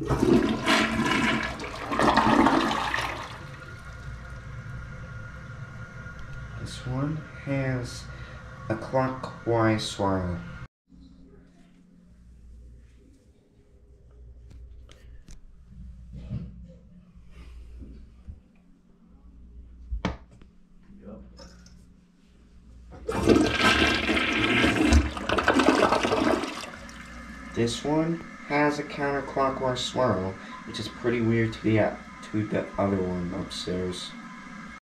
This one has a clockwise swirl. This one has a counterclockwise swirl, which is pretty weird to the to the other one upstairs.